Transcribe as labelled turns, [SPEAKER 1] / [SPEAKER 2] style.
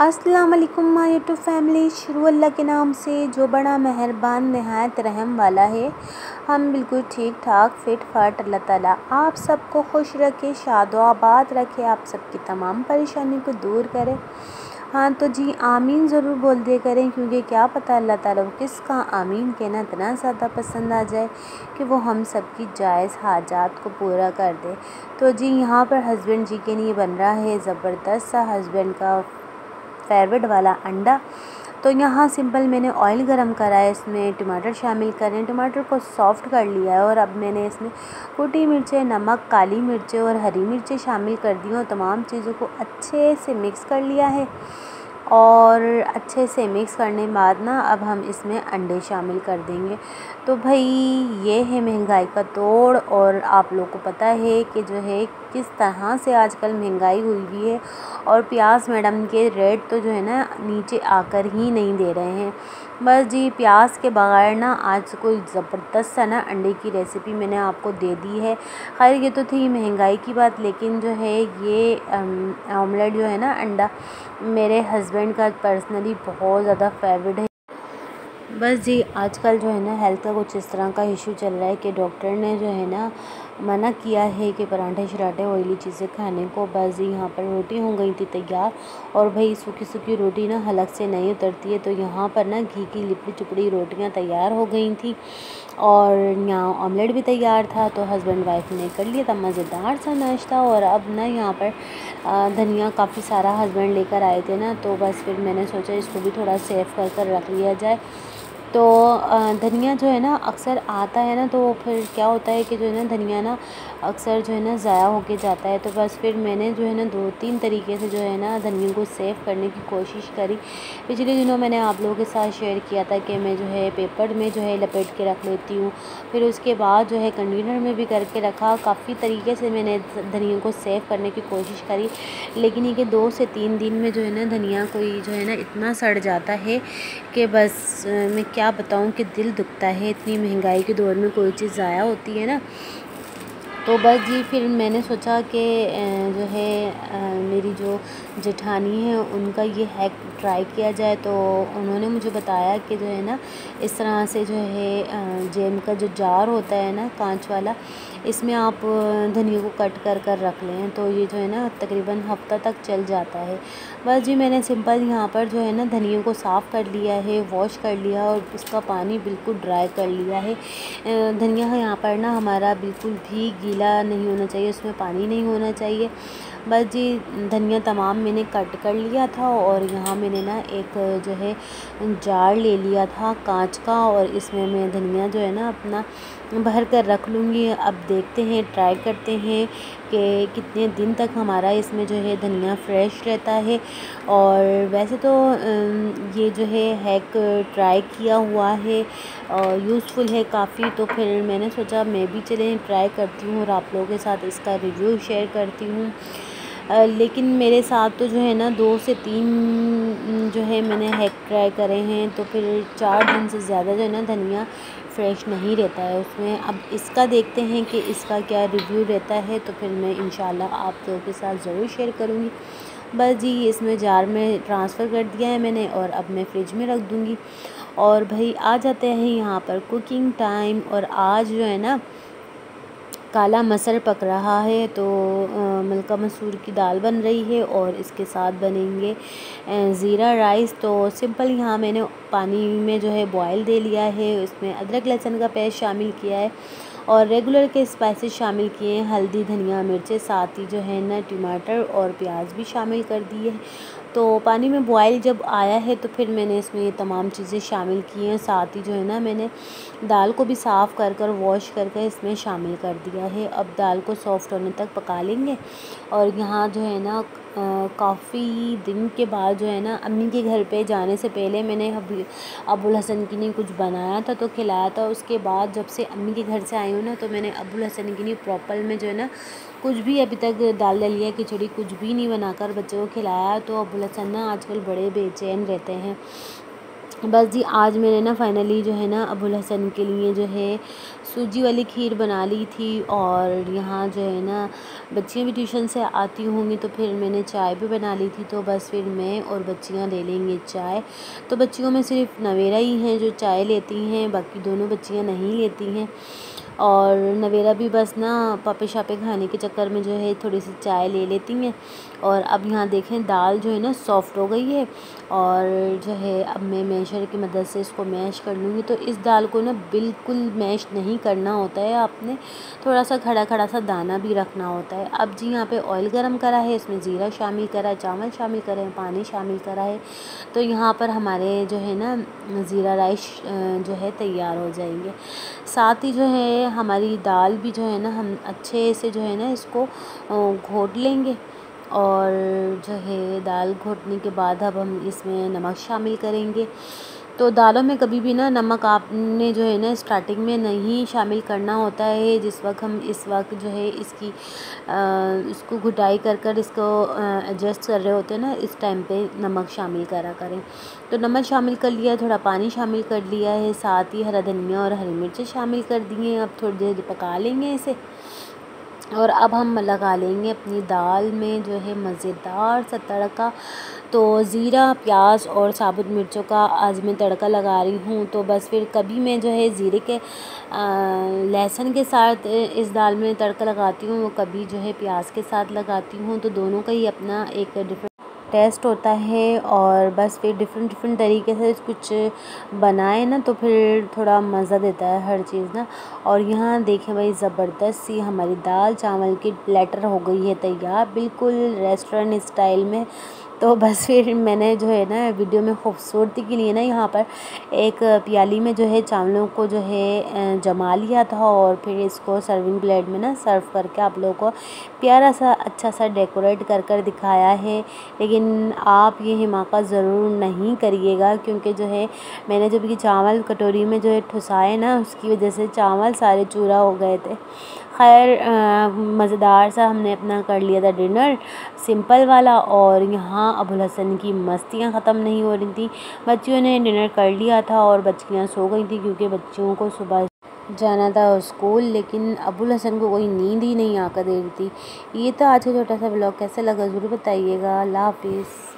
[SPEAKER 1] अस्सलाम वालेकुम, my YouTube family. शुरू अल्लाह के नाम से जो बड़ा मेहरबान, नहायत रहम वाला है, हम बिल्कुल ठीक ठाक फिट फाट अल्लाह ताला आप सबको खुश रखे, शादो आबाद रखे, आप सबकी तमाम परेशानी को दूर करे। हाँ तो जी, आमीन ज़रूर बोल दिया करें, क्योंकि क्या पता अल्लाह ताला को किसका आमीन कहना इतना ज़्यादा पसंद आ जाए कि वो हम सबकी जायज़ हाजात को पूरा कर दे। तो जी, यहाँ पर हस्बैंड जी के लिए बन रहा है ज़बरदस्त सा हस्बैंड का फेवरेट वाला अंडा। तो यहाँ सिंपल मैंने ऑयल गरम करा है, इसमें टमाटर शामिल करें टमाटर को सॉफ़्ट कर लिया है और अब मैंने इसमें कुटी मिर्चें, नमक, काली मिर्चें और हरी मिर्चें शामिल कर दी और तमाम चीज़ों को अच्छे से मिक्स कर लिया है। और अच्छे से मिक्स करने के बाद ना, अब हम इसमें अंडे शामिल कर देंगे। तो भाई, ये है महँगाई का तोड़ और आप लोग को पता है कि जो है, किस तरह से आजकल महँगाई हुई हुई है। और प्याज मैडम के रेट तो जो है ना, नीचे आकर ही नहीं दे रहे हैं। बस जी, प्याज के बगैर ना आज कोई ज़बरदस्त सा ना अंडे की रेसिपी मैंने आपको दे दी है। खैर, ये तो थी महँगाई की बात, लेकिन जो है ये ऑमलेट जो है ना अंडा मेरे हस्बैंड का पर्सनली बहुत ज़्यादा फेवरेट है। बस जी, आजकल जो है ना हेल्थ का कुछ इस तरह का इशू चल रहा है कि डॉक्टर ने जो है ना, मना किया है कि पराठे शराठे ऑयली चीज़ें खाने को। बस जी, यहाँ पर रोटी हो गई थी तैयार और भाई सूखी सूखी रोटी ना हलक से नहीं उतरती है। तो यहाँ पर ना घी की लिपड़ी चुपड़ी रोटियाँ तैयार हो गई थी और यहाँ ऑमलेट भी तैयार था। तो हस्बैंड वाइफ ने कर लिया था मज़ेदार सा नाश्ता और अब ना यहाँ पर धनिया काफ़ी सारा हस्बैंड लेकर आए थे ना तो बस फिर मैंने सोचा इसको भी थोड़ा सेव कर कर रख लिया जाए। तो धनिया जो है ना अक्सर आता है ना तो फिर क्या होता है कि जो है ना धनिया ना अक्सर जो है ना ज़ाया होके जाता है तो बस फिर मैंने जो है ना दो तीन तरीके से जो है ना धनिया को सेव करने की कोशिश करी पिछले दिनों मैंने आप लोगों के साथ शेयर किया था कि मैं जो है पेपर में जो है लपेट के रख लेती हूँ फिर उसके बाद जो है कंटेनर में भी करके रखा काफ़ी तरीके से मैंने धनिया को सेव करने की कोशिश करी लेकिन ये दो से तीन दिन में जो है ना धनिया कोई जो है ना इतना सड़ जाता है कि बस मैं क्या बताऊँ कि दिल दुखता है, इतनी महँगाई के दौर में कोई चीज़ ज़ाया होती है ना? तो बस जी, फिर मैंने सोचा कि जो है मेरी जो जेठानी है, उनका ये हैक ट्राई किया जाए। तो उन्होंने मुझे बताया कि जो है ना, इस तरह से जो है जेम का जो जार होता है ना, कांच वाला, इसमें आप धनिया को कट कर कर रख लें। तो ये जो है ना, तकरीबन हफ़्ता तक चल जाता है। बस जी, मैंने सिंपल यहाँ पर जो है ना, धनिया को साफ़ कर लिया है वॉश कर लिया और उसका पानी बिल्कुल ड्राई कर लिया है। धनिया यहाँ पर ना, हमारा बिल्कुल भी नहीं होना चाहिए, उसमें पानी नहीं होना चाहिए। बस जी, धनिया तमाम मैंने कट कर लिया था और यहाँ मैंने ना एक जो है जार ले लिया था कांच का और इसमें मैं धनिया जो है ना अपना भर कर रख लूँगी। अब देखते हैं, ट्राई करते हैं कि कितने दिन तक हमारा इसमें जो है धनिया फ्रेश रहता है। और वैसे तो ये जो है हैक ट्राई किया हुआ है और यूज़फुल है काफ़ी तो फिर मैंने सोचा मैं भी चले, ट्राई करती हूँ। और आप लोगों के साथ इसका रिव्यू शेयर करती हूँ। लेकिन मेरे साथ तो जो है ना, दो से तीन जो है मैंने हैक ट्राई करे हैं तो फिर चार दिन से ज़्यादा जो है ना धनिया फ्रेश नहीं रहता है उसमें। अब इसका देखते हैं कि इसका क्या रिव्यू रहता है तो फिर मैं इन आप लोगों के साथ ज़रूर शेयर करूँगी। बस जी, इसमें जार में ट्रांसफ़र कर दिया है मैंने और अब मैं फ्रिज में रख दूँगी। और भाई, आ जाते हैं यहाँ पर कुकिंग टाइम और आज जो है ना काला मसर पक रहा है तो मलका मसूर की दाल बन रही है और इसके साथ बनेंगे ज़ीरा राइस। तो सिंपल यहाँ मैंने पानी में जो है बॉयल दे लिया है। उसमें अदरक लहसुन का पेस्ट शामिल किया है। और रेगुलर के स्पाइसेस शामिल किए हैं। हल्दी, धनिया, मिर्चें, साथ ही जो है ना टमाटर और प्याज भी शामिल कर दिए हैं। तो पानी में बॉयल जब आया है तो फिर मैंने इसमें ये तमाम चीज़ें शामिल की हैं। साथ ही जो है ना मैंने दाल को भी साफ़ कर कर वॉश कर कर इसमें शामिल कर दिया है। अब दाल को सॉफ़्ट होने तक पका लेंगे और यहाँ जो है ना काफ़ी दिन के बाद जो है ना, अम्मी के घर पे जाने से पहले मैंने अभी अबुल हसन की नहीं कुछ बनाया था तो खिलाया था। उसके बाद जब से अम्मी के घर से आई हूँ ना तो मैंने अबुल हसन की नहीं प्रॉपर में जो है ना, कुछ भी अभी तक दाल दलिया खिचड़ी कुछ भी नहीं बनाकर बच्चों को खिलाया। तो अबुल हसन ना आजकल बड़े बेचैन रहते हैं। बस जी, आज मैंने ना फाइनली जो है ना अबुल हसन के लिए जो है सूजी वाली खीर बना ली थी और यहाँ जो है ना बच्चियाँ भी ट्यूशन से आती होंगी तो फिर मैंने चाय भी बना ली थी तो बस फिर मैं और बच्चियाँ ले लेंगे चाय। तो बच्चियों में सिर्फ़ नवेरा ही हैं जो चाय लेती हैं, बाकी दोनों बच्चियाँ नहीं लेती हैं। और नवेरा भी बस ना पापे शापे खाने के चक्कर में जो है थोड़ी सी चाय ले लेती हैं। और अब यहाँ देखें, दाल जो है ना सॉफ़्ट हो गई है और जो है अब मैं मैशर की मदद से इसको मैश कर लूँगी। तो इस दाल को ना बिल्कुल मैश नहीं करना होता है आपने थोड़ा सा खड़ा खड़ा सा दाना भी रखना होता है। अब जी यहाँ पे ऑयल गरम करा है, इसमें ज़ीरा शामिल करा है, चावल शामिल करा है, पानी शामिल करा है। तो यहाँ पर हमारे जो है ना, ज़ीरा राइस जो है तैयार हो जाएँगे। साथ ही जो है हमारी दाल भी जो है ना, हम अच्छे से जो है ना इसको घोट लेंगे। और जो है दाल घोटने के बाद अब हम इसमें नमक शामिल करेंगे। तो दालों में कभी भी ना नमक आपने जो है ना स्टार्टिंग में नहीं शामिल करना होता है। जिस वक्त हम इस वक्त जो है इसकी आ, इसको घुटाई कर कर इसको एडजस्ट कर रहे होते हैं ना इस टाइम पे नमक शामिल करा करें। तो नमक शामिल कर लिया थोड़ा पानी शामिल कर लिया है साथ ही हरा धनिया और हरी मिर्च शामिल कर दिए अब थोड़ी देर पका लेंगे इसे। और अब हम लगा लेंगे अपनी दाल में जो है मज़ेदार सा तड़का। तो ज़ीरा, प्याज और साबुत मिर्चों का आज मैं तड़का लगा रही हूँ। तो बस फिर कभी मैं जो है ज़ीरे के लहसुन के साथ इस दाल में तड़का लगाती हूँ, वो कभी जो है प्याज के साथ लगाती हूँ। तो दोनों का ही अपना एक डिफरेंट टेस्ट होता है और बस फिर डिफरेंट डिफरेंट तरीके से कुछ बनाए ना तो फिर थोड़ा मज़ा देता है हर चीज़ ना। और यहाँ देखें भाई, ज़बरदस्त सी हमारी दाल चावल की प्लेटर हो गई है तैयार। बिल्कुल रेस्टोरेंट स्टाइल में तो बस फिर मैंने जो है ना, वीडियो में खूबसूरती के लिए ना यहाँ पर एक प्याली में जो है चावलों को जो है जमा लिया था और फिर इसको सर्विंग प्लेट में ना सर्व करके आप लोगों को प्यारा सा अच्छा सा डेकोरेट कर कर दिखाया है। लेकिन आप ये हिमाका ज़रूर नहीं करिएगा क्योंकि जो है, मैंने जब ये चावल कटोरी में जो है ठुसाए ना, उसकी वजह से चावल सारे चूरा हो गए थे। खैर मज़ेदार सा हमने अपना कर लिया था डिनर, सिंपल वाला और यहाँ अबुल हसन की मस्तियाँ ख़त्म नहीं हो रही थी। बच्चियों ने डिनर कर लिया था और बच्चियाँ सो गई थी क्योंकि बच्चियों को सुबह जाना था स्कूल, लेकिन अबुल हसन को कोई नींद ही नहीं आकर दे रही थी। ये तो आज का छोटा सा ब्लॉग, कैसे लगा ज़रूर बताइएगा। अल्लाह हाफिज़।